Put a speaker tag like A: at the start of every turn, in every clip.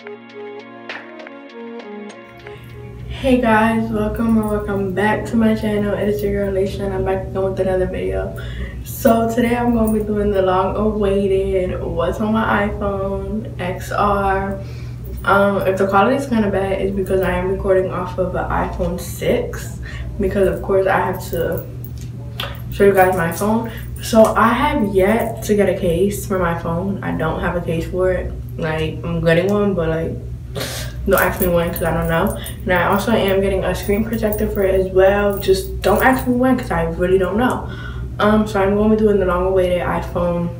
A: Hey guys, welcome or welcome back to my channel. It is your girl Laysha and I'm back again with another video. So today I'm going to be doing the long awaited what's on my iPhone XR. Um, if the quality is kind of bad, it's because I am recording off of an iPhone 6 because of course I have to show you guys my phone. So I have yet to get a case for my phone. I don't have a case for it. Like I'm getting one, but like don't ask me when because I don't know. And I also am getting a screen protector for it as well. Just don't ask me when because I really don't know. Um, so I'm going to be doing the long awaited iPhone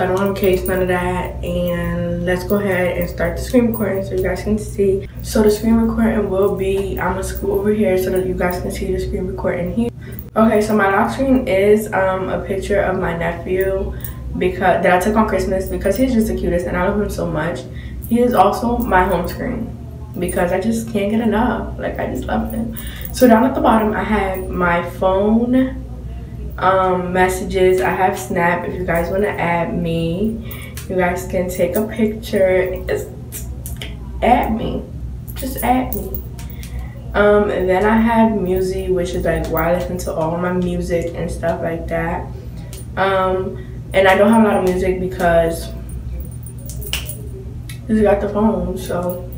A: I don't have a case, none of that. And let's go ahead and start the screen recording so you guys can see. So the screen recording will be, I'm gonna scoot over here so that you guys can see the screen recording here. Okay, so my lock screen is um, a picture of my nephew because that I took on Christmas because he's just the cutest and I love him so much. He is also my home screen because I just can't get enough. Like I just love him. So down at the bottom, I have my phone um, messages. I have Snap. If you guys want to add me, you guys can take a picture. Just add me. Just add me. Um, and then I have Musi, which is like where I listen to all my music and stuff like that. Um, and I don't have a lot of music because he's got the phone, so.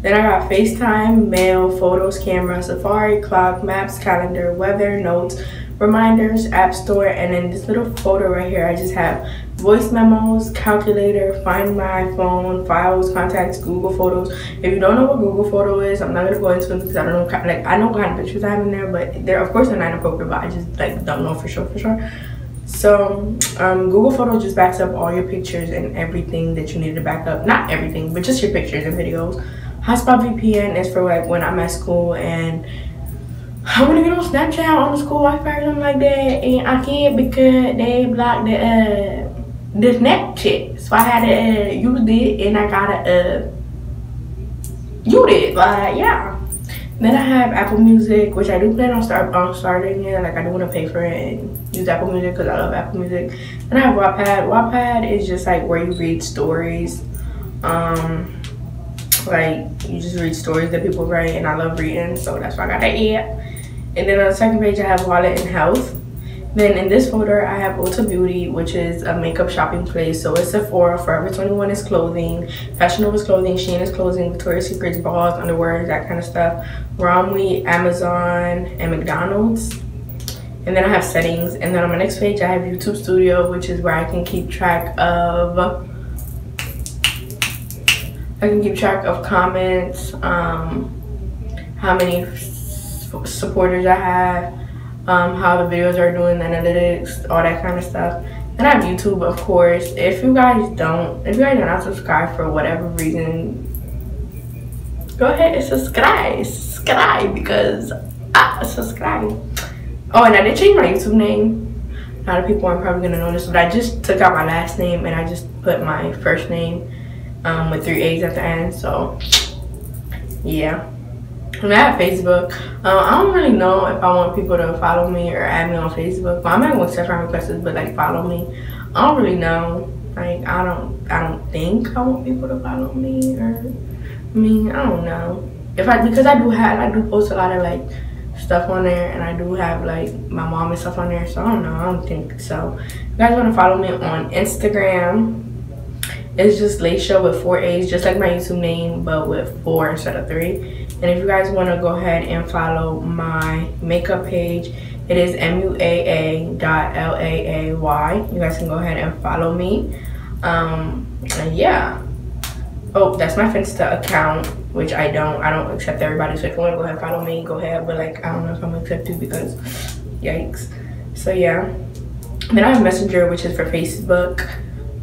A: Then I got FaceTime, mail, photos, camera, Safari, clock, maps, calendar, weather, notes, reminders, app store, and then this little folder right here, I just have voice memos, calculator, find my phone, files, contacts, Google Photos. If you don't know what Google Photo is, I'm not gonna go into it because I don't know, like I know what kind of pictures I have in there, but they're of course they're not appropriate, but I just like don't know for sure, for sure. So um, Google Photos just backs up all your pictures and everything that you need to back up. Not everything, but just your pictures and videos. Hotspot VPN is for like when I'm at school and I want to get on Snapchat on the school Wi-Fi or something like that, and I can't because they blocked the uh, the Snapchat. So I had to uh, use it, and I gotta uh, use it. Like yeah. Then I have Apple Music, which I do plan on start on starting it. Like I do want to pay for it and use Apple Music because I love Apple Music. Then I have Wattpad. Wattpad is just like where you read stories. Um, like you just read stories that people write, and I love reading, so that's why I got that app. And then on the second page, I have Wallet and Health. Then in this folder, I have Ulta Beauty, which is a makeup shopping place. So it's Sephora, Forever 21 is clothing, Fashion Nova is clothing, Shein is clothing, Victoria's Secret's balls, underwear, that kind of stuff. Romwe, Amazon, and McDonald's. And then I have settings. And then on my next page, I have YouTube Studio, which is where I can keep track of I can keep track of comments, um, how many supporters I have, um, how the videos are doing, analytics, all that kind of stuff. And I have YouTube, of course. If you guys don't, if you guys are not subscribed for whatever reason, go ahead and subscribe. Subscribe because I subscribe. Oh, and I did change my YouTube name. A lot of people aren't probably gonna notice, but I just took out my last name and I just put my first name um, with three A's at the end. So, yeah. And I have Facebook. Um, I don't really know if I want people to follow me or add me on Facebook. But I'm not going to friend requests, but like follow me. I don't really know. Like I don't, I don't think I want people to follow me or I mean I don't know. If I because I do have I do post a lot of like stuff on there and I do have like my mom and stuff on there. So I don't know. I don't think so. If you guys want to follow me on Instagram, it's just Laysha with four A's, just like my YouTube name, but with four instead of three. And if you guys want to go ahead and follow my makeup page, it is M-U-A-A dot L-A-A-Y. You guys can go ahead and follow me. Um, yeah. Oh, that's my Finsta account, which I don't, I don't accept everybody. So if you want to go ahead and follow me, go ahead. But like, I don't know if I'm accepted because, yikes. So yeah. Then I have Messenger, which is for Facebook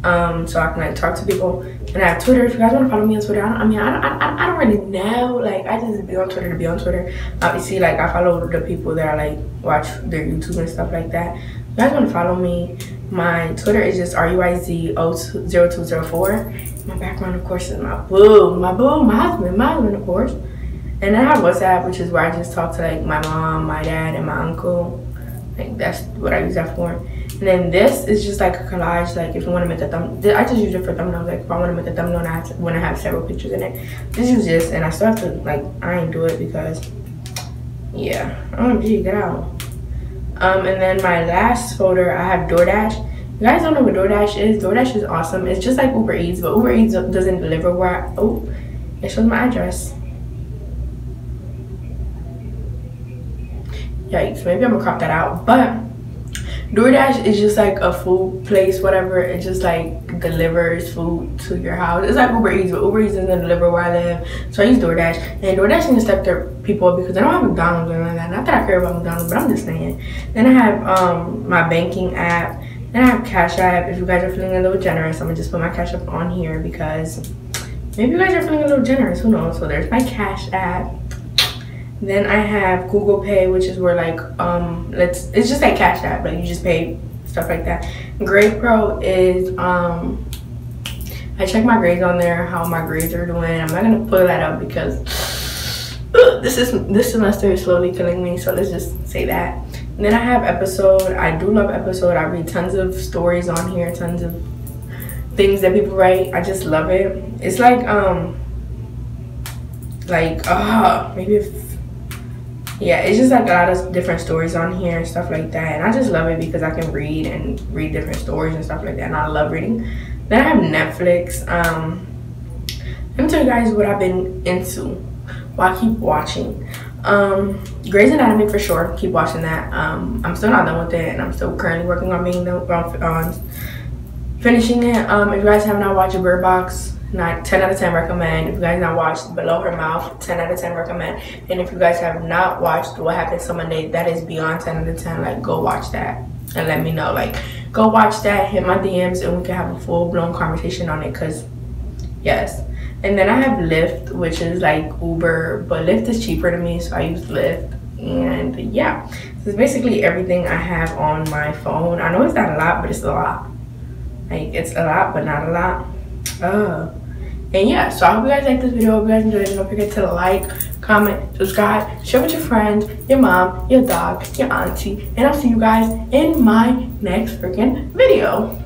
A: um, so I can like talk to people. And I have Twitter. If you guys want to follow me on Twitter, I, I mean, I don't, I, I don't really know. Like, I just be on Twitter to be on Twitter. Obviously, like, I follow the people that I like watch their YouTube and stuff like that. If you guys want to follow me, my Twitter is just RUIZ0204. My background, of course, is my boo, my boo, my husband, my husband, of course. And then I have WhatsApp, which is where I just talk to like my mom, my dad, and my uncle. Like that's what I use that for. And then this is just like a collage, like if you want to make a thumb, I just use it for thumbnails. Like if I want to make a thumbnail and I have to, when I have several pictures in it, just use this. And I still have to like I ain't do it because yeah, oh gee, get out. Um, and then my last folder, I have DoorDash. You guys don't know what DoorDash is. DoorDash is awesome. It's just like Uber Eats, but Uber Eats doesn't deliver where I, oh, it shows my address. Yikes, maybe I'm gonna crop that out. But DoorDash is just like a food place, whatever. It just like delivers food to your house. It's like Uber Eats, but Uber Eats doesn't deliver where I live. So I use DoorDash. And DoorDash needs to step their people because I don't have McDonald's or like that. Not that I care about McDonald's, but I'm just saying. Then I have um, my banking app. Then I have Cash App. If you guys are feeling a little generous, I'm gonna just put my Cash App on here because maybe you guys are feeling a little generous. Who knows? So there's my Cash App. Then I have Google Pay, which is where like um let's it's just like Cash App, like you just pay stuff like that. Grade Pro is um I check my grades on there, how my grades are doing. I'm not gonna pull that up because this is this semester is slowly killing me. So let's just say that. And then I have episode. I do love episode. I read tons of stories on here, tons of things that people write. I just love it. It's like um like uh maybe yeah it's just like a lot of different stories on here and stuff like that and i just love it because i can read and read different stories and stuff like that and i love reading. Then i have netflix um let me tell you guys what i've been into while i keep watching. Um Grey's Anatomy for sure keep watching that. Um i'm still not done with it and i'm still currently working on being done on finishing it. Um if you guys have not watched bird box not 10 out of 10 recommend. If you guys not watched Below Her Mouth, 10 out of 10 recommend. And if you guys have not watched What Happens to Monday, that is beyond 10 out of 10. Like, go watch that and let me know. Like, go watch that, hit my DMs, and we can have a full blown conversation on it. Cause, yes. And then I have Lyft, which is like Uber, but Lyft is cheaper to me, so I use Lyft. And yeah, so it's basically everything I have on my phone. I know it's not a lot, but it's a lot. Like, it's a lot, but not a lot. Uh, and yeah, so I hope you guys like this video. I hope you guys enjoyed it. Don't forget to like, comment, subscribe, share with your friends, your mom, your dog, your auntie. And I'll see you guys in my next freaking video.